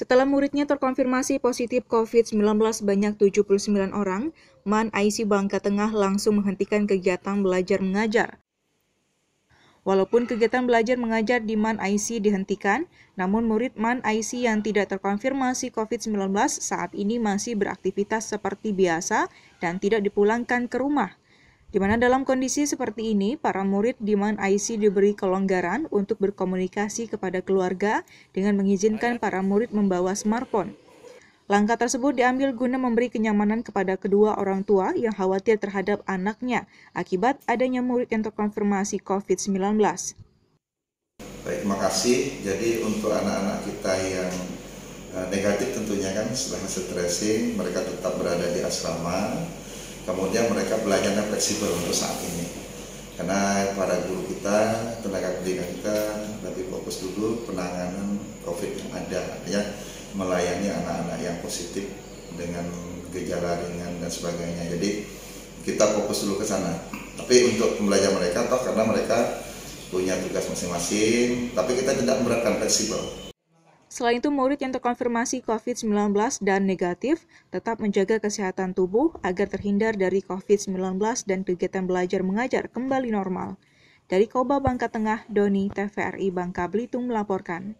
Setelah muridnya terkonfirmasi positif COVID-19 sebanyak 79 orang, MAN IC Bangka Tengah langsung menghentikan kegiatan belajar mengajar. Walaupun kegiatan belajar mengajar di MAN IC dihentikan, namun murid MAN IC yang tidak terkonfirmasi COVID-19 saat ini masih beraktivitas seperti biasa dan tidak dipulangkan ke rumah. Di mana dalam kondisi seperti ini, para murid di MAN IC diberi kelonggaran untuk berkomunikasi kepada keluarga dengan mengizinkan para murid membawa smartphone. Langkah tersebut diambil guna memberi kenyamanan kepada kedua orang tua yang khawatir terhadap anaknya akibat adanya murid yang terkonfirmasi COVID-19. Baik, terima kasih. Jadi untuk anak-anak kita yang eh, negatif tentunya kan setelah hasil tracing mereka tetap berada di asrama kemudian mereka belajarnya fleksibel untuk saat ini karena para guru kita, tenaga pendidikan kita lebih fokus dulu penanganan COVID yang ada, ya melayani anak-anak yang positif dengan gejala ringan dan sebagainya. Jadi kita fokus dulu ke sana. Tapi untuk pembelajaran mereka, toh karena mereka punya tugas masing-masing, tapi kita tidak memberatkan fleksibel. Selain itu, murid yang terkonfirmasi COVID-19 dan negatif tetap menjaga kesehatan tubuh agar terhindar dari COVID-19 dan kegiatan belajar mengajar kembali normal. Dari Koba Bangka Tengah, Doni, TVRI Bangka Belitung melaporkan.